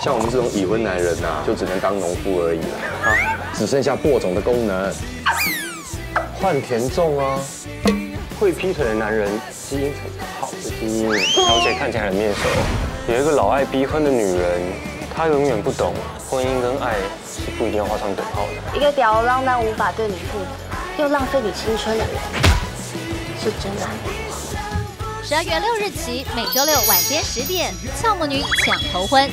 像我们这种已婚男人呐，就只能当农夫而已了，啊，只剩下播种的功能。换田种啊，会劈腿的男人基因才是好的基因。小姐看起来很面熟，有一个老爱逼婚的女人，她永远不懂婚姻跟爱是不一定要画上等号的。一个吊儿郎当、无法对你负责又浪费你青春的人，是真爱。十二月六日起，每周六晚间十点，俏母女抢头婚。